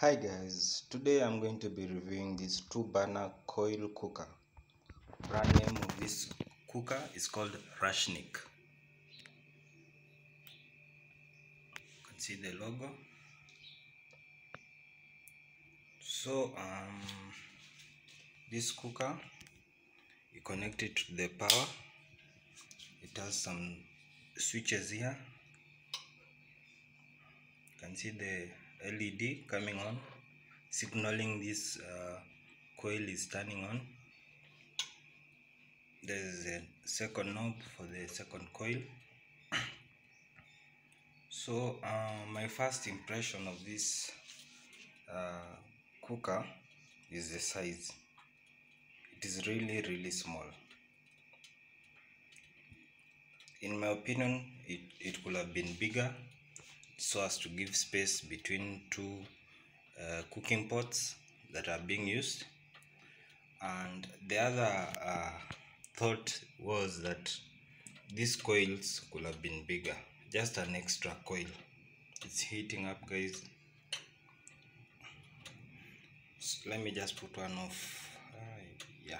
Hi guys, today I'm going to be reviewing this two burner coil cooker. Brand name of this cooker is called Rashnik. You can see the logo. So um, this cooker you connect it to the power. It has some switches here. You can see the LED coming on signaling this uh, coil is turning on. There is a second knob for the second coil so uh, my first impression of this uh, cooker is the size. It is really really small. In my opinion it, it could have been bigger so as to give space between two uh, cooking pots that are being used. And the other uh, thought was that these coils could have been bigger just an extra coil. It's heating up guys. So let me just put one off. Uh, yeah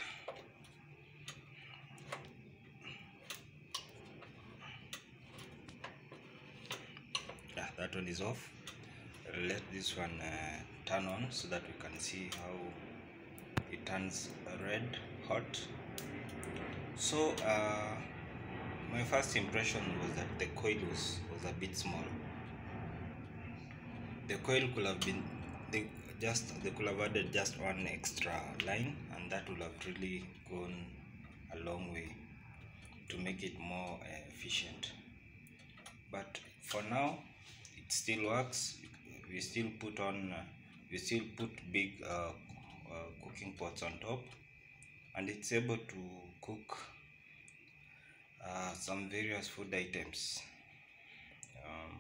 yeah that one is off. Let this one uh, turn on so that we can see how it turns red hot. So uh, my first impression was that the coil was, was a bit small. The coil could have been they just they could have added just one extra line and that would have really gone a long way to make it more uh, efficient. But for now still works. We still put on uh, we still put big uh, uh, cooking pots on top. And it's able to cook uh, some various food items. Um,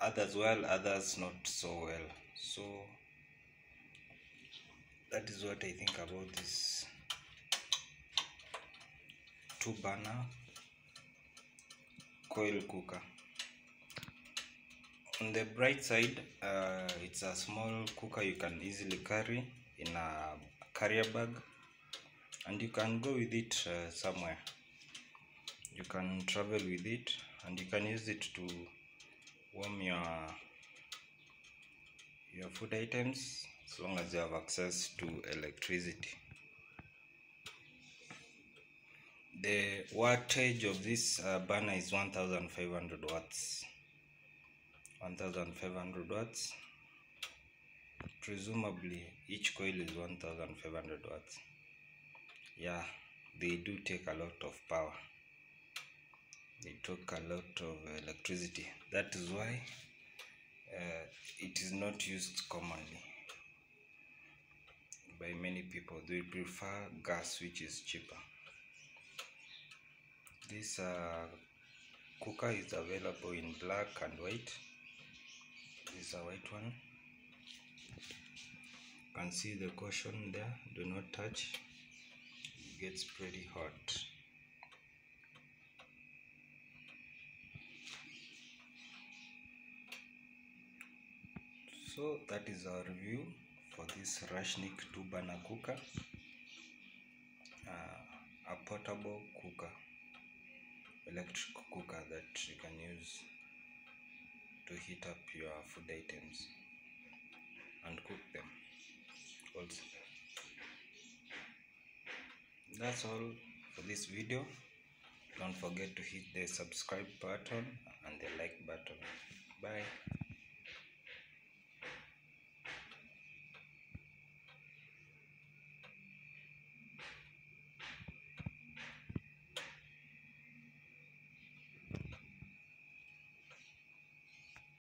others well others not so well. So that is what I think about this two burner coil cooker on the bright side uh, it's a small cooker you can easily carry in a carrier bag and you can go with it uh, somewhere. You can travel with it and you can use it to warm your your food items as long as you have access to electricity. The wattage of this uh, burner is 1500 watts 1500 watts. Presumably each coil is 1500 watts. Yeah they do take a lot of power. They took a lot of electricity. That is why uh, it is not used commonly by many people. They prefer gas which is cheaper. This uh, cooker is available in black and white this is a white one. You can see the caution there. Do not touch. It gets pretty hot. So that is our review for this Rashnik burner cooker uh, a portable cooker. Electric cooker that you can use to heat up your food items and cook them also. That's all for this video. Don't forget to hit the subscribe button and the like button. Bye